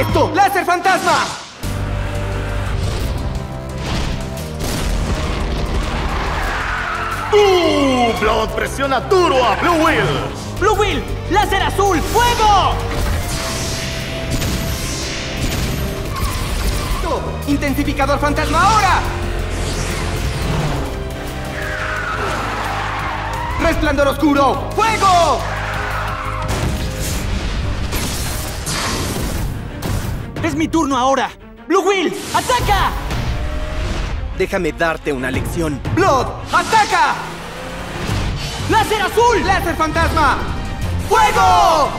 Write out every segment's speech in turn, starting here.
esto! ¡Láser fantasma! ¡Uh! Blood presiona duro a Blue Wheel. ¡Blue Wheel! ¡Láser azul! ¡Fuego! ¡Intensificador fantasma ahora! ¡Resplandor oscuro! ¡Fuego! ¡Es mi turno ahora! ¡Blue Wheel! ¡Ataca! Déjame darte una lección. ¡Blood! ¡Ataca! ¡Láser azul! ¡Láser fantasma! ¡Fuego!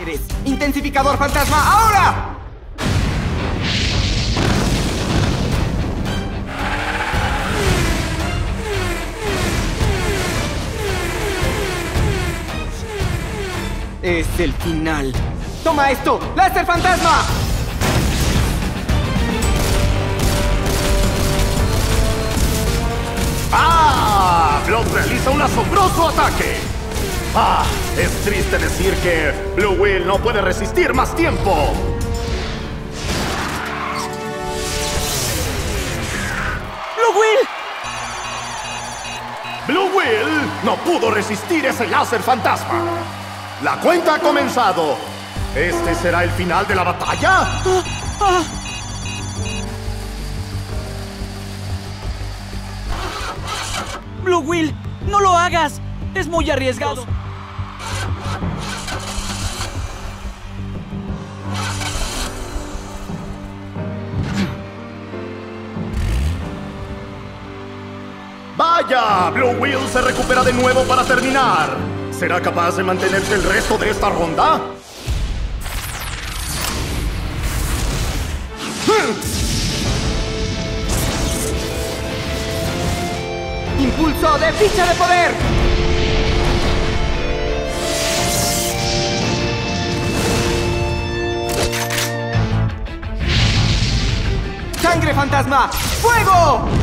Eres intensificador fantasma ahora. Es el final. ¡Toma esto! ¡Láser fantasma! ¡Ah! Blood realiza un asombroso ataque. ¡Ah! Es triste decir que Blue Wheel no puede resistir más tiempo. ¡Blue Wheel! Blue Wheel no pudo resistir ese láser fantasma. La cuenta ha comenzado. ¿Este será el final de la batalla? ¡Blue Wheel! ¡No lo hagas! ¡Es muy arriesgado! ¡Vaya! Blue Wheel se recupera de nuevo para terminar. ¿Será capaz de mantenerse el resto de esta ronda? ¡Impulso de ficha de poder! ¡Sangre fantasma! ¡Fuego!